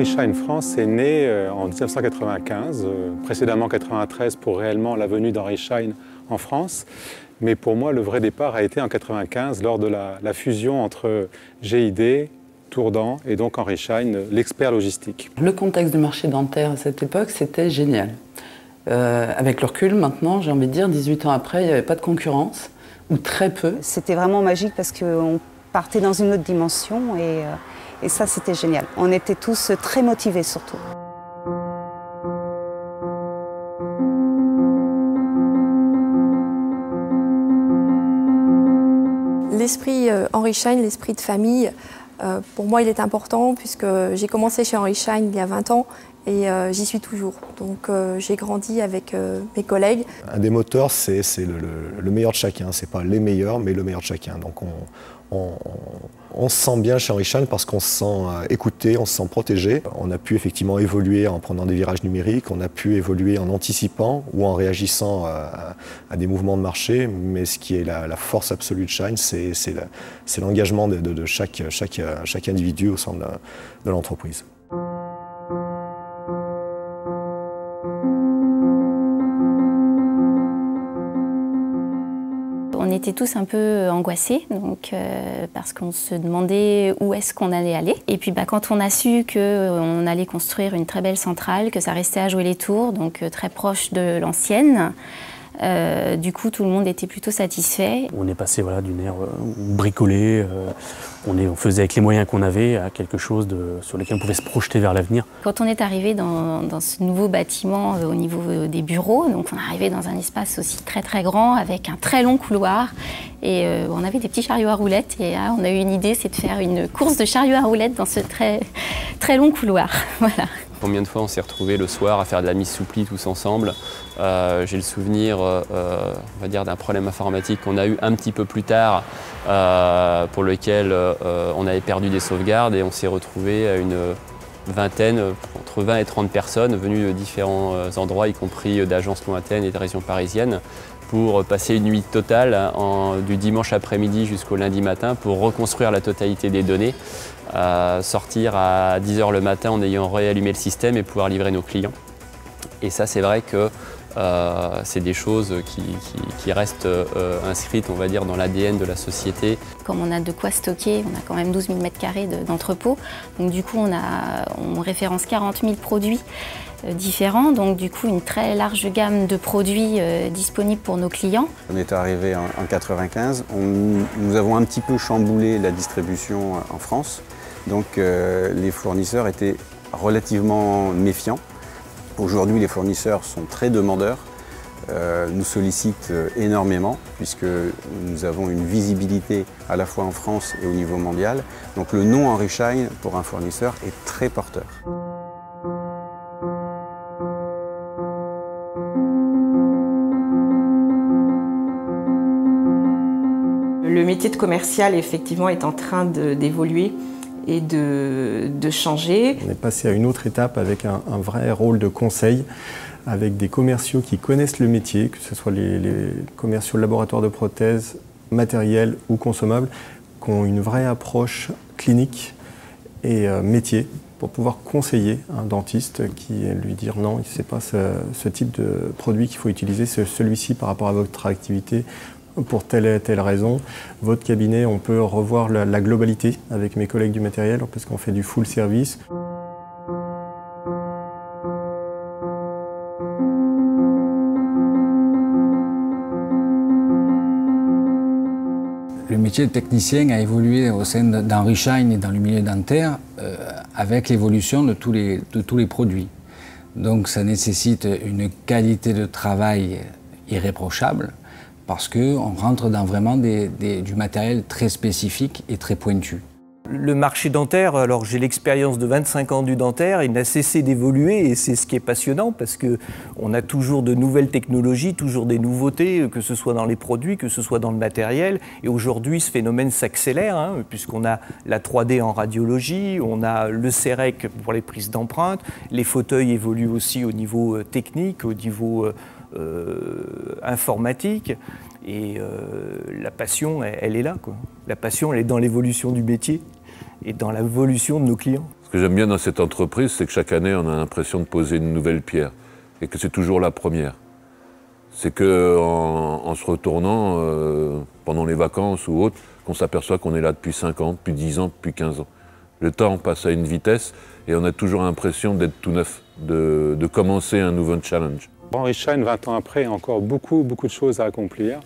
Henri Schein France est né euh, en 1995, euh, précédemment 93 pour réellement la venue d'Henri Schein en France. Mais pour moi, le vrai départ a été en 95 lors de la, fusion entre GID, Tourdan et donc Henri Schein, l'expert logistique. Le contexte du marché dentaire à cette époque, c'était génial. Euh, avec le recul, maintenant, j'ai envie de dire, 18 ans après, il n'y avait pas de concurrence, ou très peu. C'était vraiment magique parce qu'on partait dans une autre dimension et, euh, et ça, c'était génial. On était tous très motivés surtout. L'esprit euh, Henri Schein, l'esprit de famille, euh, pour moi, il est important puisque j'ai commencé chez Henri Schein il y a 20 ans et euh, j'y suis toujours. Donc j'ai grandi avec mes collègues. Un des moteurs, c'est le, meilleur de chacun. C'est pas les meilleurs, mais le meilleur de chacun. Donc on, se sent bien chez Henri Schein parce qu'on se sent euh, écouté, on se sent protégé. On a pu effectivement évoluer en prenant des virages numériques, on a pu évoluer en anticipant ou en réagissant euh, à, des mouvements de marché, mais ce qui est la, force absolue de Shine, c'est l'engagement de, chaque, individu au sein de l'entreprise. On était tous un peu angoissés, donc, euh, parce qu'on se demandait où est-ce qu'on allait aller. Et puis bah, quand on a su qu'on allait construire une très belle centrale, que ça restait à jouer les tours, donc euh, très proche de l'ancienne, euh, du coup, tout le monde était plutôt satisfait. On est passé voilà, d'une ère bricolée, on, on, faisait avec les moyens qu'on avait à quelque chose de, sur lequel on pouvait se projeter vers l'avenir. Quand on est arrivé dans, dans ce nouveau bâtiment au niveau des bureaux, donc on est arrivé dans un espace aussi très très grand avec un très long couloir et on avait des petits chariots à roulettes et là, on a eu une idée, c'est de faire une course de chariots à roulettes dans ce très très long couloir. voilà. Combien de fois on s'est retrouvés le soir à faire de la mise sous pli tous ensemble. Euh, J'ai le souvenir, euh, on va dire, d'un problème informatique qu'on a eu un petit peu plus tard, euh, pour lequel on avait perdu des sauvegardes et on s'est retrouvé à une vingtaine, entre 20 et 30 personnes venues de différents endroits, y compris d'agences lointaines et de régions parisiennes, pour passer une nuit totale du dimanche après-midi jusqu'au lundi matin pour reconstruire la totalité des données sortir à 10h le matin en ayant réallumé le système et pouvoir livrer nos clients. Et ça, c'est vrai que euh, c'est des choses qui, restent euh, inscrites, on va dire, dans l'ADN de la société. Comme on a de quoi stocker, on a quand même 12 000 m2 d'entrepôt. Donc du coup, on, a, on référence 40 000 produits euh, différents, donc du coup une très large gamme de produits disponibles pour nos clients. On est arrivé en, 1995, nous avons un petit peu chamboulé la distribution en France. Donc euh, les fournisseurs étaient relativement méfiants. Aujourd'hui, les fournisseurs sont très demandeurs, euh, nous sollicitent euh, énormément puisque nous avons une visibilité à la fois en France et au niveau mondial. Donc le nom Henry Schein pour un fournisseur est très porteur. Le métier de commercial, effectivement, est en train d'évoluer et de, changer. On est passé à une autre étape avec un, vrai rôle de conseil, avec des commerciaux qui connaissent le métier, que ce soit les, commerciaux laboratoires de prothèses, matériels ou consommables, qui ont une vraie approche clinique et euh, métier pour pouvoir conseiller un dentiste qui lui dire non, ce n'est pas ce, type de produit qu'il faut utiliser, c'est celui-ci par rapport à votre activité pour telle et telle raison. Votre cabinet, on peut revoir la, globalité avec mes collègues du matériel parce qu'on fait du full service. Le métier de technicien a évolué au sein d'Henri Schein et dans le milieu dentaire euh, avec l'évolution de tous les produits. Donc ça nécessite une qualité de travail irréprochable, parce qu'on rentre dans vraiment du matériel très spécifique et très pointu. Le marché dentaire, alors j'ai l'expérience de 25 ans du dentaire, il n'a cessé d'évoluer et c'est ce qui est passionnant parce qu'on a toujours de nouvelles technologies, toujours des nouveautés, que ce soit dans les produits, que ce soit dans le matériel. Et aujourd'hui, ce phénomène s'accélère hein, puisqu'on a la 3D en radiologie, on a le CEREC pour les prises d'empreintes, les fauteuils évoluent aussi au niveau euh, technique, au niveau euh, informatique. Et euh, la passion, elle, est là. La passion, elle est dans l'évolution du métier et dans l'évolution de nos clients. Ce que j'aime bien dans cette entreprise, c'est que chaque année, on a l'impression de poser une nouvelle pierre et que c'est toujours la première. C'est que en, se retournant euh, pendant les vacances ou autres, qu'on s'aperçoit qu'on est là depuis 5 ans, depuis 10 ans, depuis 15 ans. Le temps passe à une vitesse et on a toujours l'impression d'être tout neuf, de, commencer un nouveau challenge. Henri Schein, 20 ans après, a encore beaucoup, beaucoup de choses à accomplir.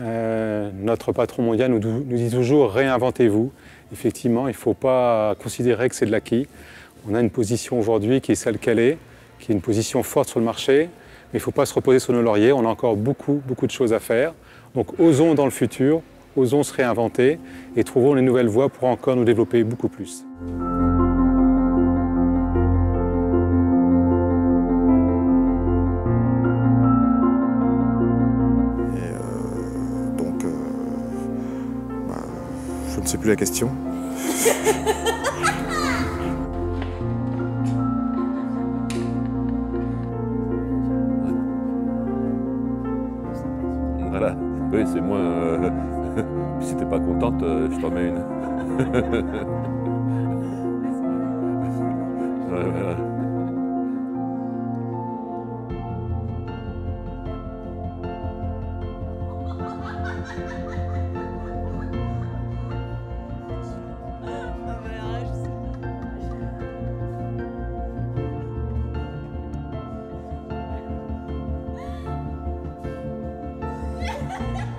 Euh, notre patron mondial nous, nous dit toujours réinventez-vous. Effectivement, il ne faut pas considérer que c'est de l'acquis. On a une position aujourd'hui qui est celle qu'elle est, qui est une position forte sur le marché, mais il ne faut pas se reposer sur nos lauriers. On a encore beaucoup, beaucoup de choses à faire. Donc osons dans le futur, osons se réinventer et trouvons les nouvelles voies pour encore nous développer beaucoup plus. ne sais plus la question. voilà. Oui, c'est moi. Euh, si t'es pas contente, euh, je t'en mets une. Ha ha ha!